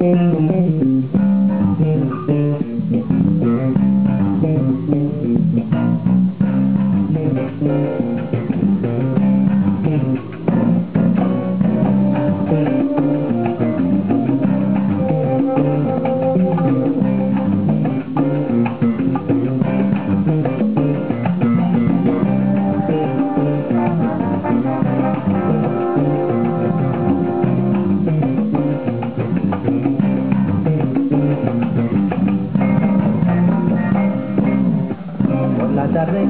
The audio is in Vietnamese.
Thank you. la tarde.